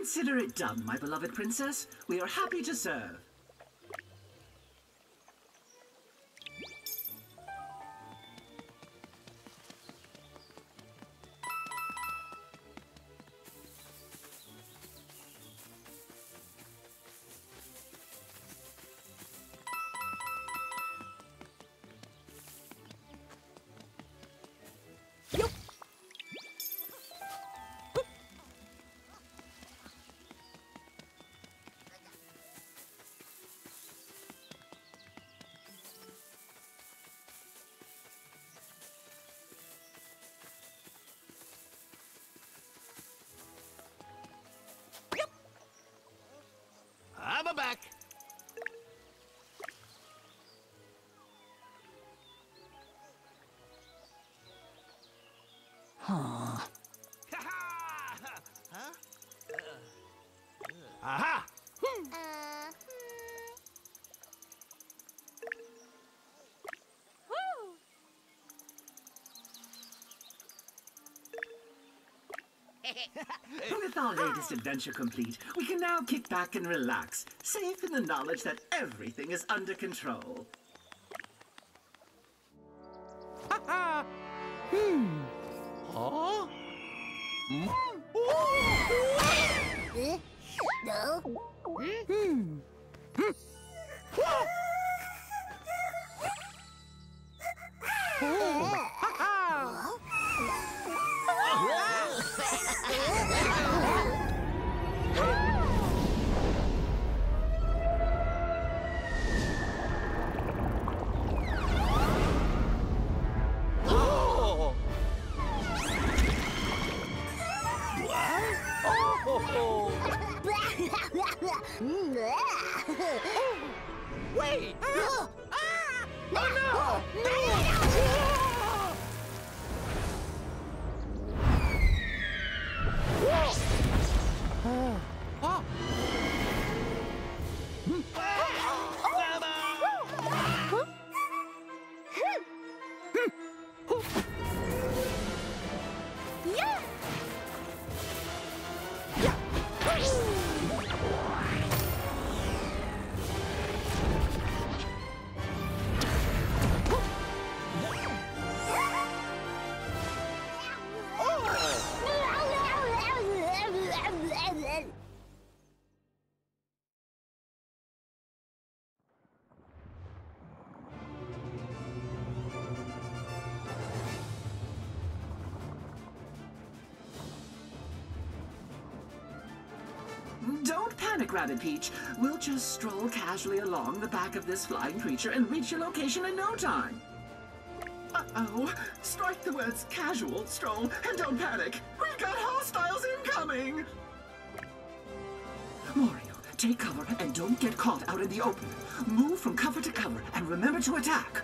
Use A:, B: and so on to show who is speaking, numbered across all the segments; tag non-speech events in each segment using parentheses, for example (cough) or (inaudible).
A: Consider it done, my beloved princess. We are happy to serve. (laughs) With our latest adventure complete, we can now kick back and relax, safe in the knowledge that everything is under control. Panic, Rabbid Peach. We'll just stroll casually along the back of this flying creature and reach your location in no time. Uh-oh. Strike the words casual, stroll, and don't panic. We've got hostiles incoming! Mario, take cover and don't get caught out in the open. Move from cover to cover and remember to attack.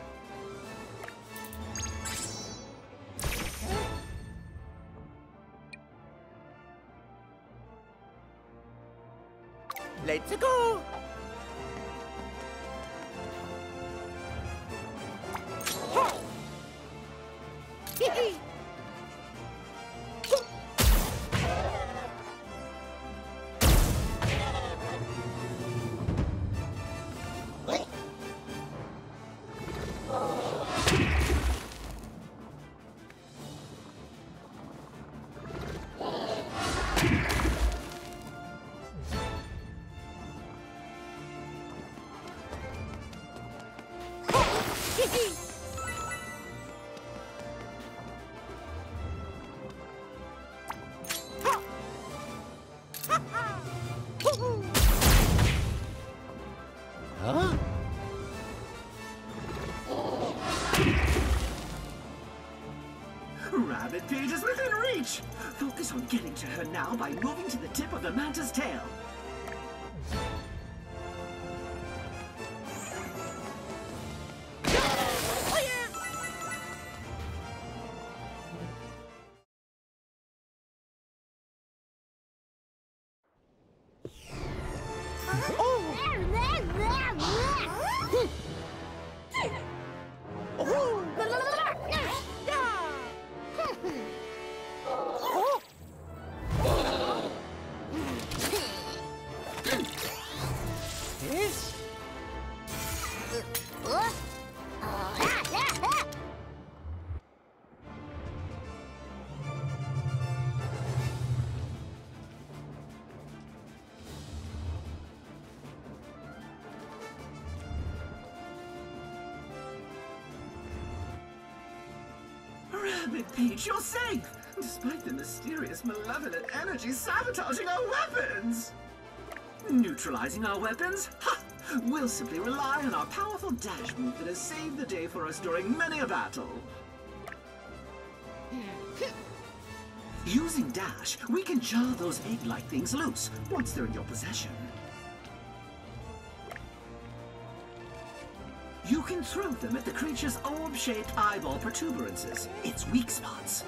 A: Rabbid Peach is within reach! Focus on getting to her now by moving to the tip of the manta's tail. You're safe! Despite the mysterious, malevolent energy sabotaging our weapons! Neutralizing our weapons? Ha! We'll simply rely on our powerful dash move that has saved the day for us during many a battle. Using dash, we can jar those egg-like things loose once they're in your possession. Can throw them at the creature's orb-shaped eyeball protuberances, its weak spots.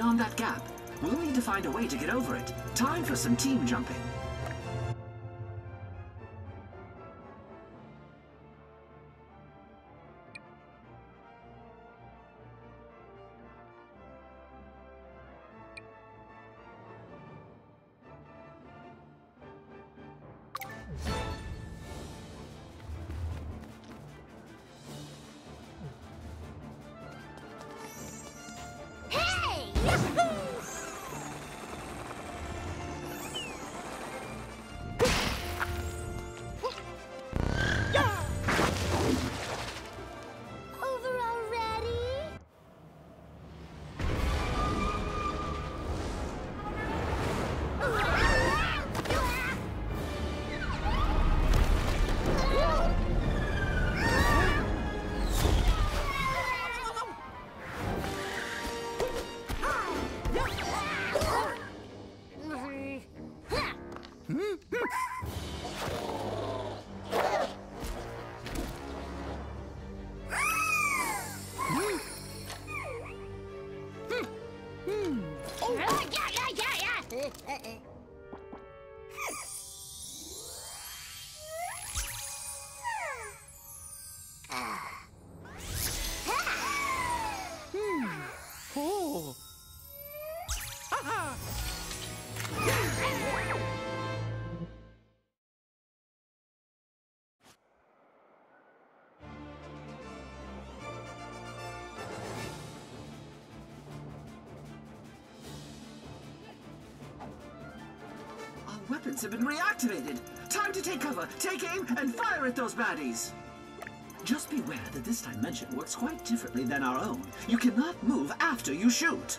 A: Beyond that gap. We'll need to find a way to get over it. Time for some team jumping. Weapons have been reactivated. Time to take cover, take aim, and fire at those baddies. Just beware that this dimension works quite differently than our own. You cannot move after you shoot.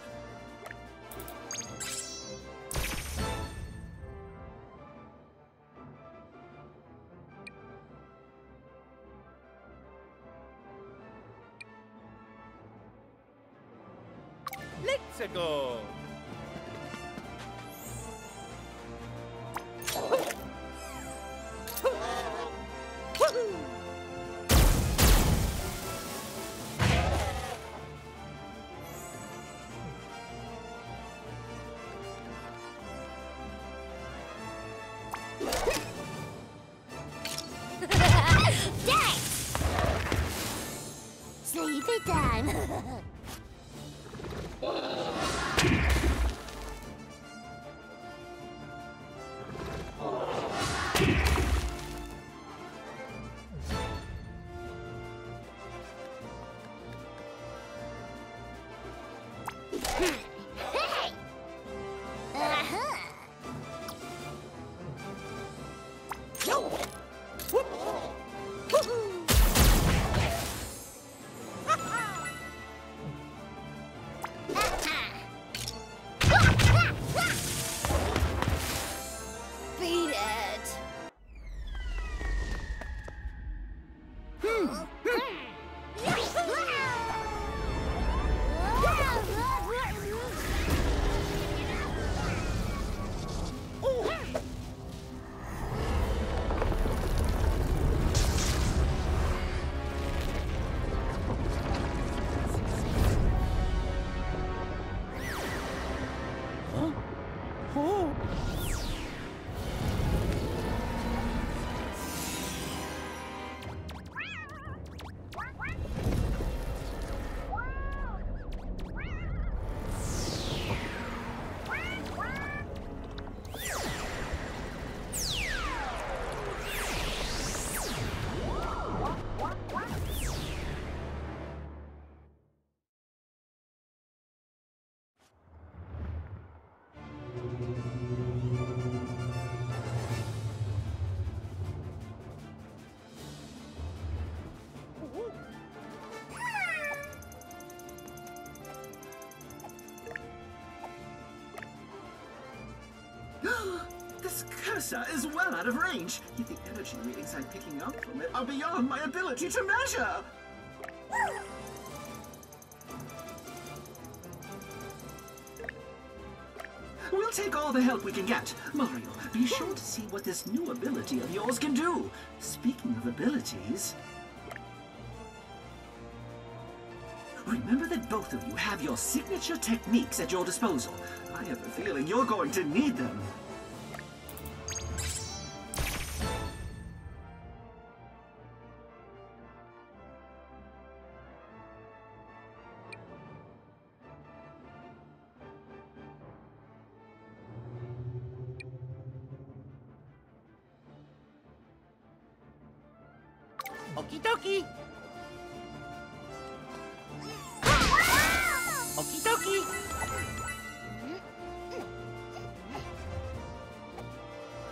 A: Hmm. Is well out of range, yet the energy readings I'm picking up from it are beyond my ability to measure. We'll take all the help we can get. Mario, be sure to see what this new ability of yours can do. Speaking of abilities... Remember that both of you have your signature techniques at your disposal. I have a feeling you're going to need them.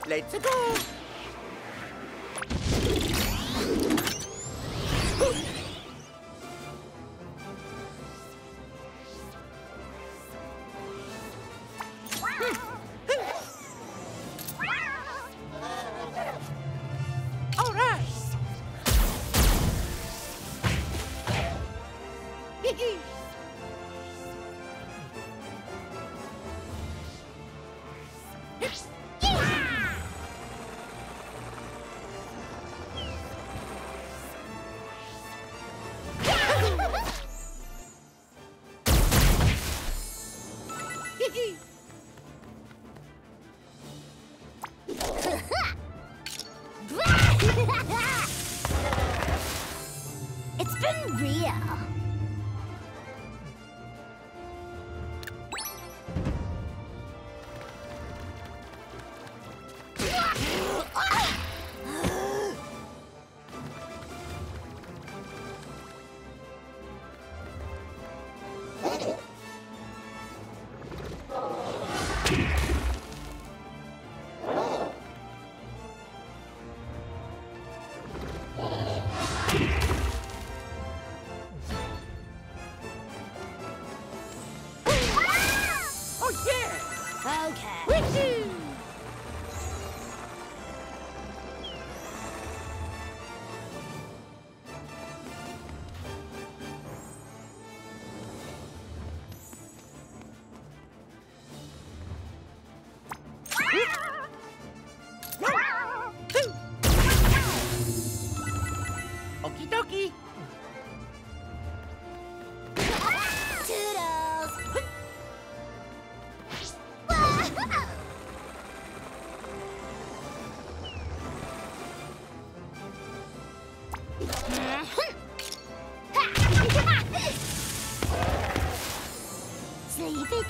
B: Let's go.
C: Real.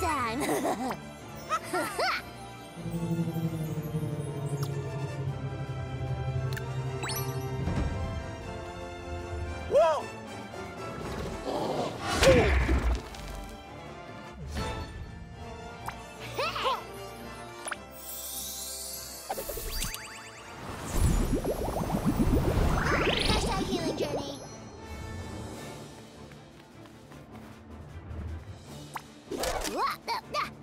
C: Time. (laughs)
B: だ。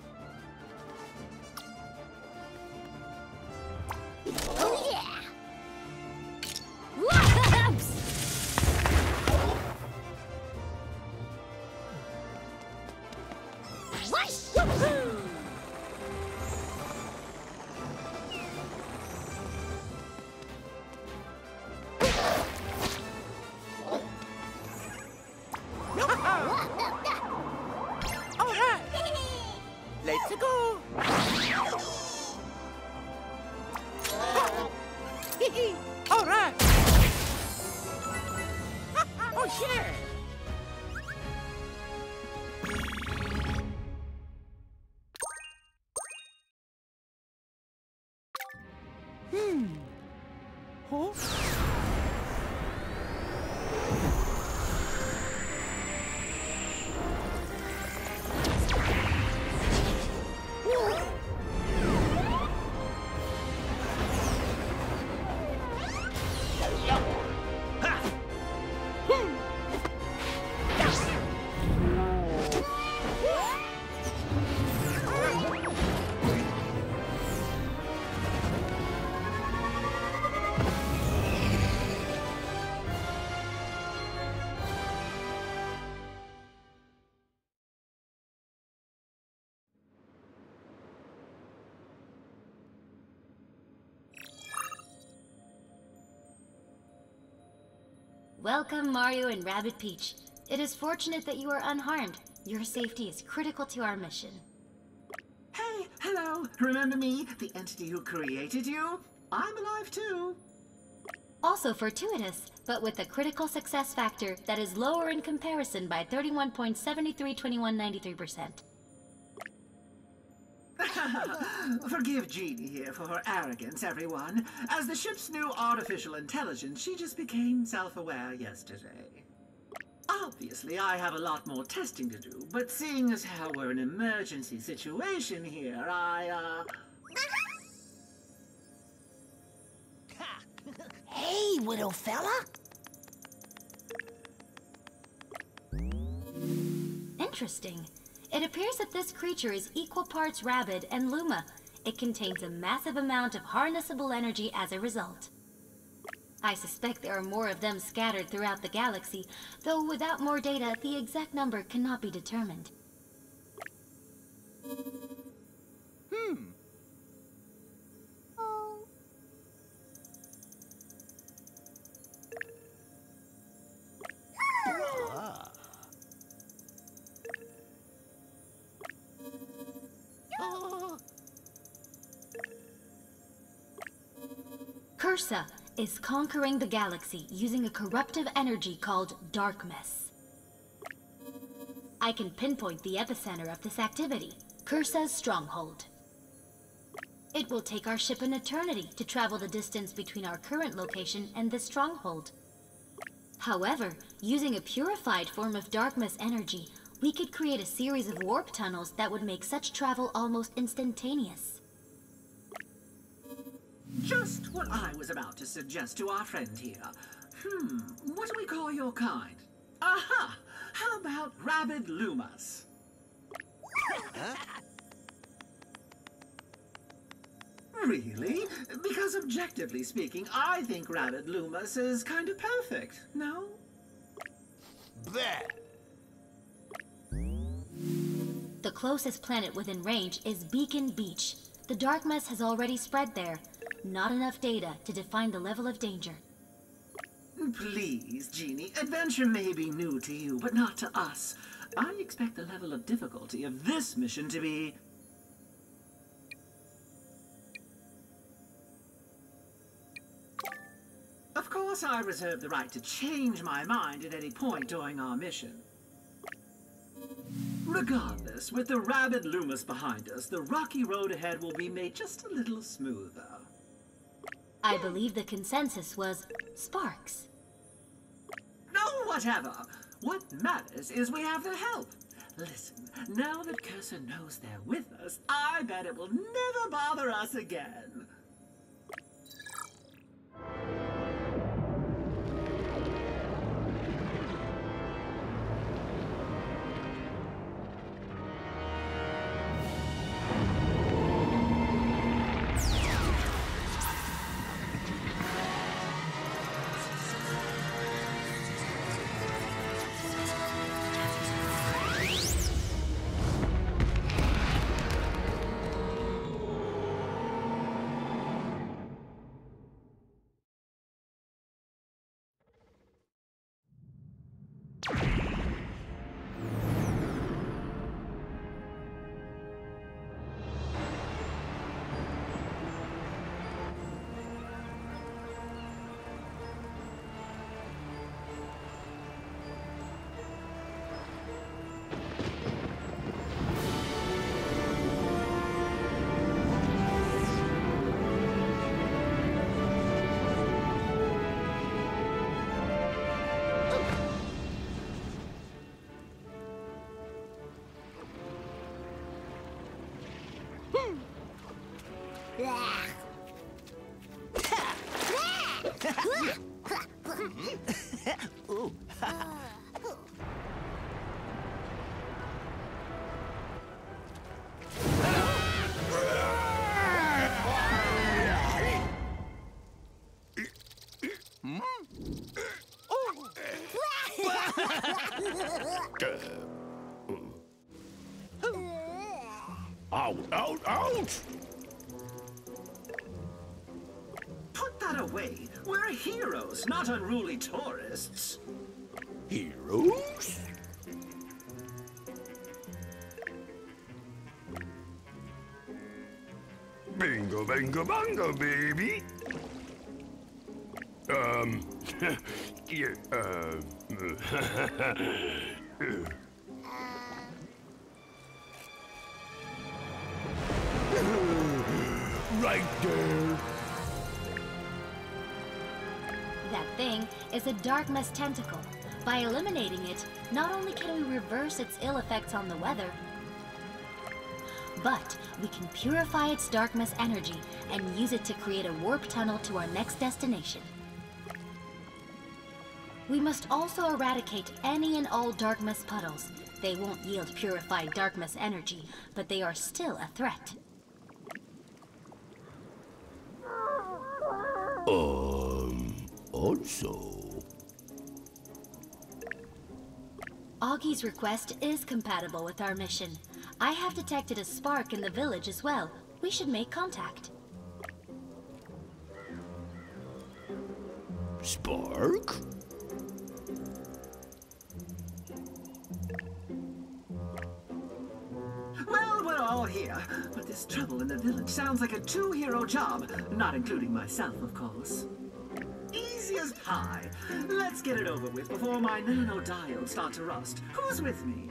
D: Welcome, Mario and Rabbid Peach. It is fortunate that you are unharmed. Your safety is critical to our mission.
A: Hey, hello. Remember me, the entity who created you? I'm alive too.
D: Also fortuitous, but with a critical success factor that is lower in comparison by 31.732193%. (laughs)
A: Forgive Jeanie here for her arrogance, everyone. As the ship's new artificial intelligence, she just became self-aware yesterday. Obviously, I have a lot more testing to do, but seeing as how we're in an emergency situation here, I, uh... (laughs)
E: Hey, little fella.
D: Interesting. It appears that this creature is equal parts Rabbid and Luma. It contains a massive amount of harnessable energy as a result. I suspect there are more of them scattered throughout the galaxy, though without more data, the exact number cannot be determined. Cursa is conquering the galaxy using a corruptive energy called Darkmess. I can pinpoint the epicenter of this activity, Cursa's stronghold. It will take our ship an eternity to travel the distance between our current location and this stronghold. However, using a purified form of Darkmess energy, we could create a series of warp tunnels that would make such travel almost instantaneous.
A: Just what I was about to suggest to our friend here. Hmm, what do we call your kind? Aha! How about Rabbid Lumas? Really? Because objectively speaking, I think Rabbid Lumas is kind of perfect, no?
E: Bleh.
D: The closest planet within range is Beacon Beach. The Darkmess has already spread there. Not enough data to define the level of danger.
A: Please, Jeanie, adventure may be new to you, but not to us. I expect the level of difficulty of this mission to be... Of course, I reserve the right to change my mind at any point during our mission. Regardless, with the Rabbid Lumas behind us, the rocky road ahead will be made just a little smoother.
D: I believe the consensus was Sparks.
A: No, whatever. What matters is we have their help. Listen, now that Cursa knows they're with us, I bet it will never bother us again.
F: Out, out, out!
A: Put that away. We're heroes, not unruly tourists.
F: Heroes? Bingo, bingo, bongo, baby. Um, (laughs) yeah, uh, (laughs)
D: is a Darkmess tentacle. By eliminating it, not only can we reverse its ill effects on the weather, but we can purify its Darkmess energy and use it to create a warp tunnel to our next destination. We must also eradicate any and all Darkmess puddles. They won't yield purified Darkmess energy, but they are still a threat.
F: Um, also.
D: Augie's request is compatible with our mission. I have detected a spark in the village as well. We should make contact.
F: Spark?
A: Well, we're all here, but this trouble in the village sounds like a two-hero job, not including myself, of course. Pie. Let's get it over with before my nano nanodials start to rust. Who's with me?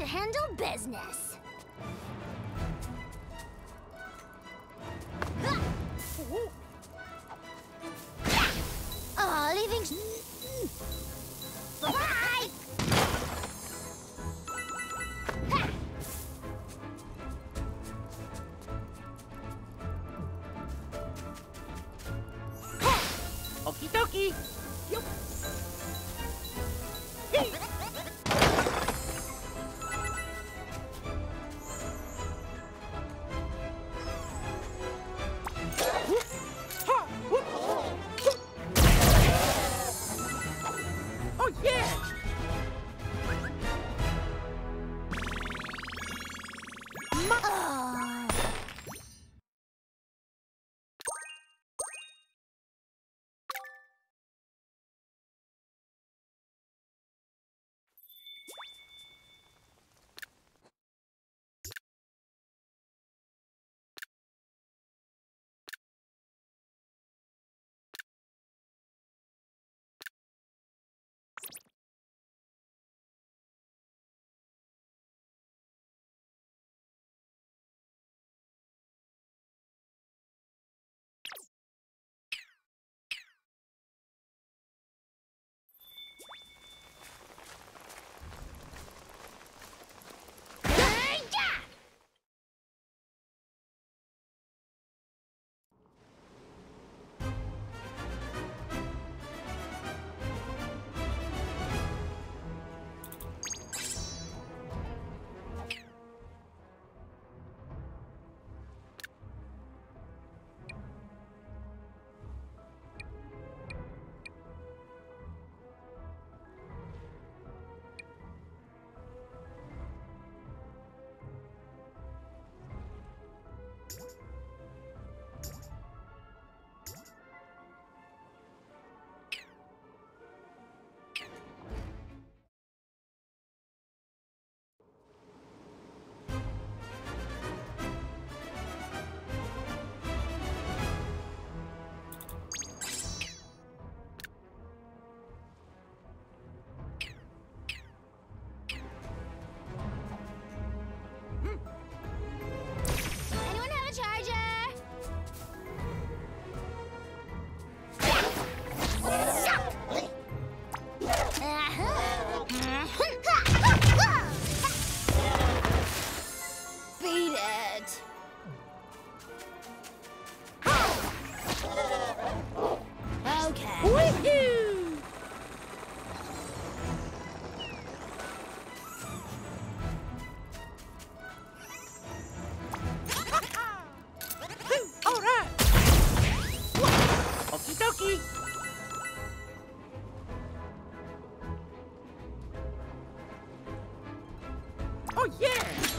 C: To handle business. Yeah.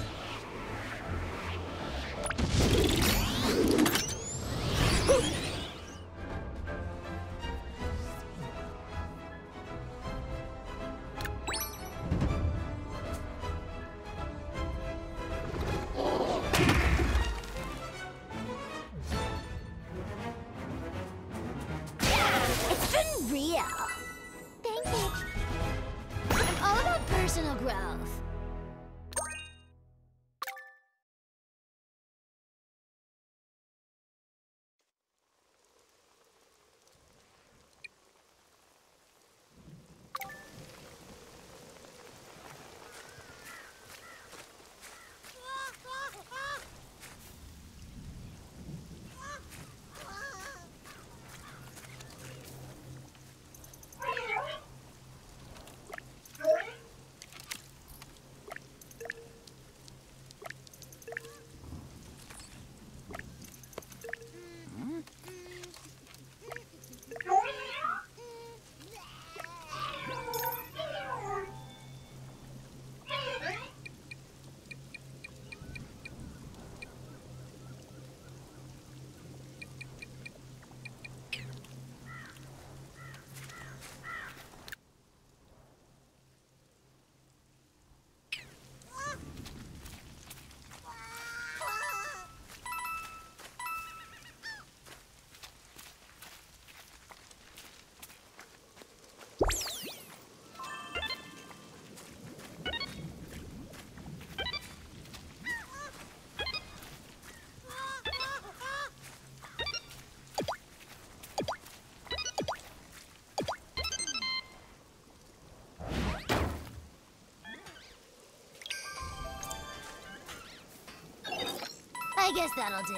C: I guess that'll do.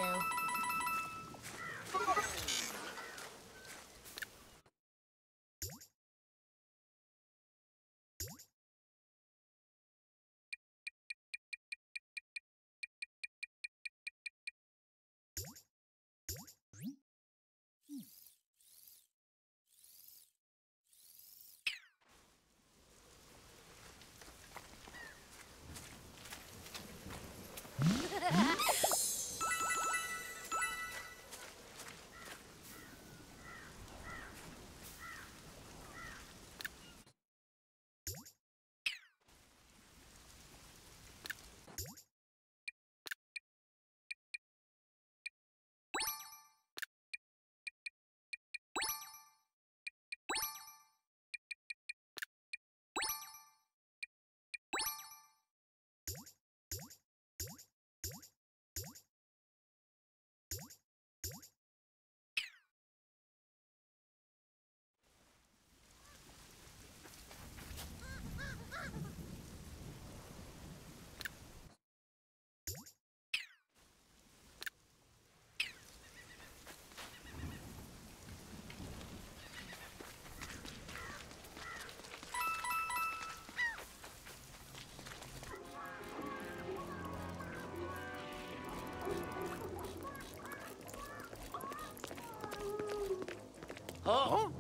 F: Huh?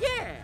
F: Yeah!